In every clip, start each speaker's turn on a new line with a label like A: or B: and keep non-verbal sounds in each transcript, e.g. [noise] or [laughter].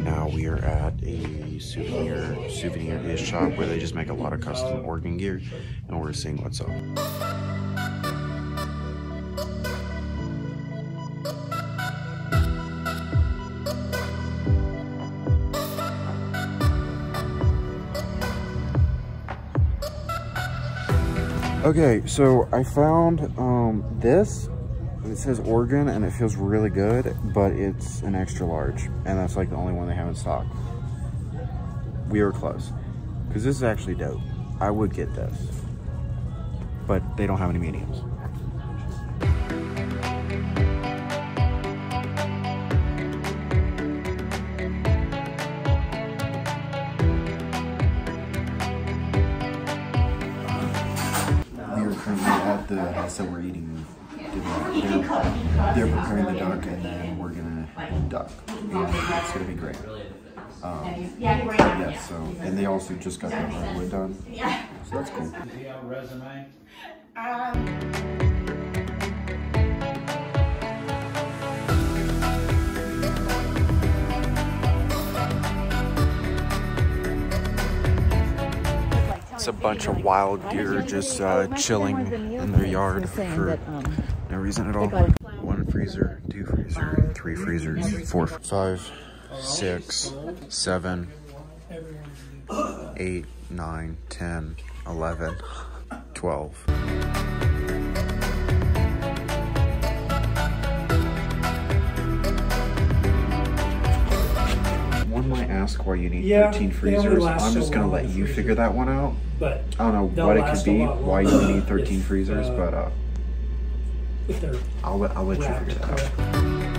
A: right now we are at a souvenir souvenir shop where they just make a lot of custom Oregon gear, and we're seeing what's up. Okay, so I found um, this. It says Oregon and it feels really good, but it's an extra large. And that's like the only one they have in stock. We are close. Because this is actually dope. I would get this. But they don't have any mediums. We are currently at the house that we're eating. They're, they're preparing the duck and then we're gonna duck. And it's gonna be great. Um, yeah, so, and they also just got the hardwood done. So that's cool.
B: Do you have a resume?
A: It's a bunch of wild deer just uh, chilling in their yard for no reason at all. One freezer, two freezer, three freezers, four, five, six, seven, eight, nine, ten, eleven, twelve. One might ask why you need
C: Yeah,
A: 13 freezers. I'm just gonna let you
C: freezers.
A: figure that one out.
C: But
A: I don't know what it could be, why you need 13
C: if,
A: freezers,
C: uh,
A: but uh,
C: if they're
A: I'll let I'll let you figure that out.
C: correctly.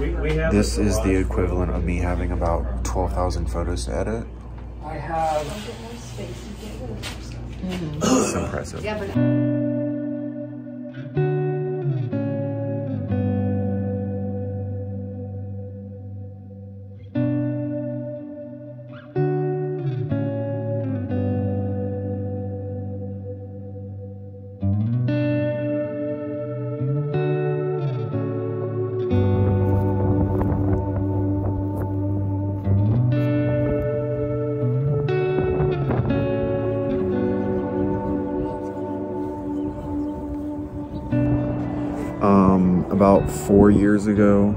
B: We, we.
A: This is the equivalent of me having about 12,000 photos to edit.
C: I have
A: It's impressive. Um, about four years ago,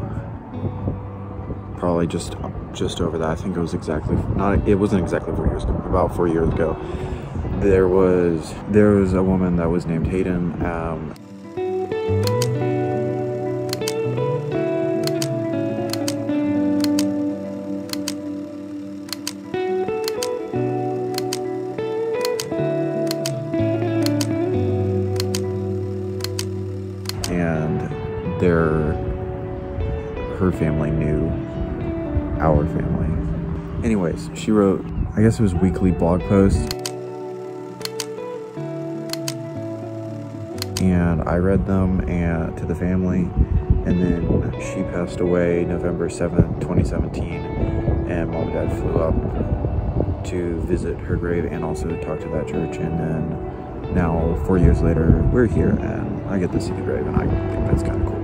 A: probably just just over that. I think it was exactly not. It wasn't exactly four years ago. About four years ago, there was there was a woman that was named Hayden. Um, their her family knew our family. Anyways, she wrote, I guess it was weekly blog posts. And I read them and to the family and then she passed away November 7th, 2017 and mom and dad flew up to visit her grave and also talk to that church and then now four years later we're here and I get to see the grave and I think that's kind of cool.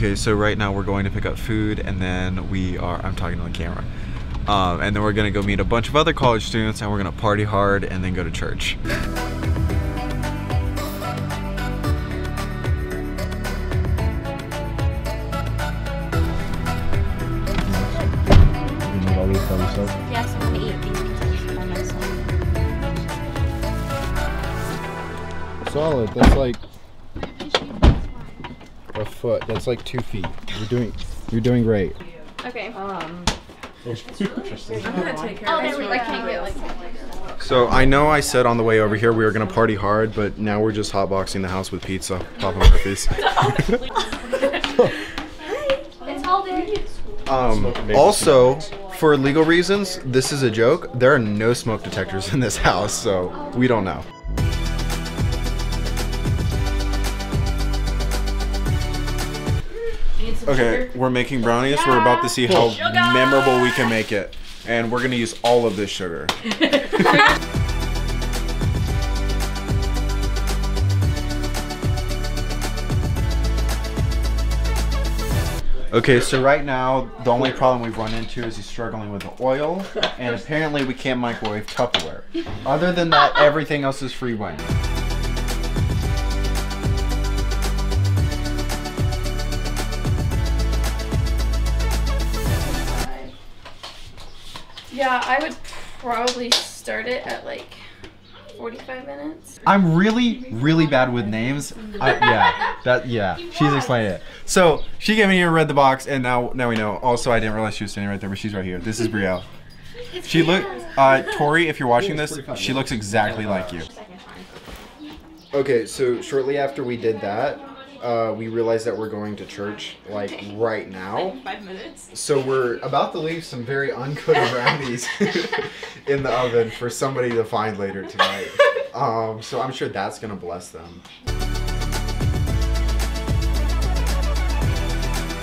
A: Okay, so right now we're going to pick up food, and then we are. I'm talking to the camera. Um, and then we're gonna go meet a bunch of other college students, and we're gonna party hard, and then go to church.
D: Yes, I'm gonna eat these pizzas by myself.
E: Solid. That's like a foot. That's like two feet. You're doing. You're doing great.
D: Okay. Um.
F: Oh, there we go. I can't get like.
A: So I know I said on the way over here we were gonna party hard, but now we're just hotboxing the house with pizza, Papa Murphy's. [laughs]
F: It's all.
A: Um, also, for legal reasons, this is a joke. There are no smoke detectors in this house, so we don't know. Okay, we're making brownies. We're about to see how memorable we can make it. And we're gonna use all of this sugar. [laughs] Okay, so right now the only problem we've run into is he's struggling with the oil, and apparently we can't microwave Tupperware. Other than that, everything else is free win.
F: Yeah, I would probably start it at like 45 minutes.
A: I'm really, really bad with names. I, yeah, that yeah. She's explaining it. So she came in here, read the box, and now now we know. Also, I didn't realize she was standing right there, but she's right here. This is Brielle. She look, uh, Tori. If you're watching this, she looks exactly like you. Okay, so shortly after we did that, uh, we realize that we're going to church like right now.
F: Five minutes.
A: So we're about to leave some very uncooked [laughs] brownies [laughs] in the oven for somebody to find later tonight. [laughs] Um, so I'm sure that's gonna bless them.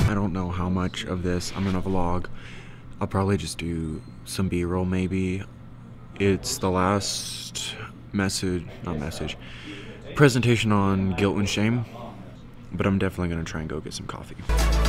A: I don't know how much of this I'm gonna vlog. I'll probably just do some B-roll maybe. It's the last message, not message, presentation on guilt and shame. But I'm definitely gonna try and go get some coffee.